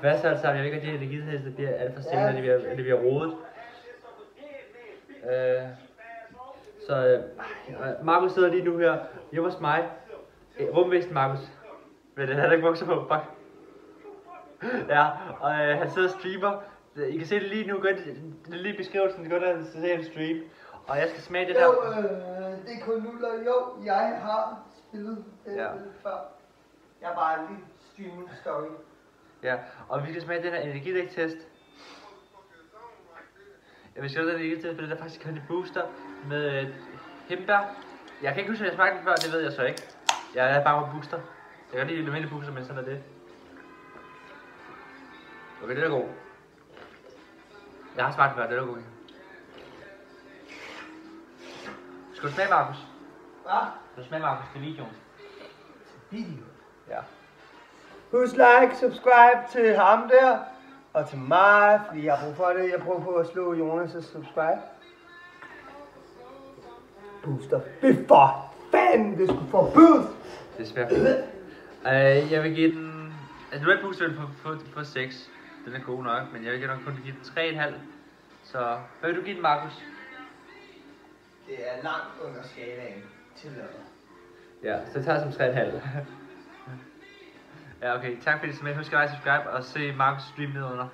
Hvad så altså? Jeg ved ikke, at de energitester bliver alt for sent, ja. det bliver, det bliver rodet. Øh, så øh, Markus sidder lige nu her hjemme hos mig. Øh, rumvæsen Markus. Men det har ikke bukser på, fuck. Ja, og øh, han sidder og streamer. I kan se det lige nu, gå ind, det er lige beskrivelsen, gå der og se en stream. Og jeg skal smage det der. Jo, øh, det er kun nuller. Jo, jeg har spillet det Ja. ja. før. Jeg bare lige streamet story. Ja, og vi skal smage den her energidæktest. Jeg vil skrive den energidæktest, for det er faktisk Candy Booster med øh, hembær. Jeg kan ikke huske, at jeg smagte den før, det ved jeg så ikke. Jeg er bare med booster. Jeg kan lide en almindelig booster, men sådan er det. Okay, det er god. Jeg har smagt den før, det er god. Skal du smage, Markus? Hvad? Skal du smage, Markus, til videoen? Video. Ja. Husk like, subscribe til ham der. Og til mig, fordi jeg har brug for det. Jeg prøver på at slå Jonas' subscribe. Booster. Det for fanden, det skulle forbydes. Det er svært. Øh, jeg vil give den... Altså, Red Booster på, på, på 6. Den er god nok, men jeg vil nok kun give den 3,5. Så hvad vil du give den, Markus? Det er langt under skalaen til noget. Ja, så tager jeg som 3,5. ja, okay. Tak fordi I så med. Husk at like, subscribe og se Markus stream nedenunder.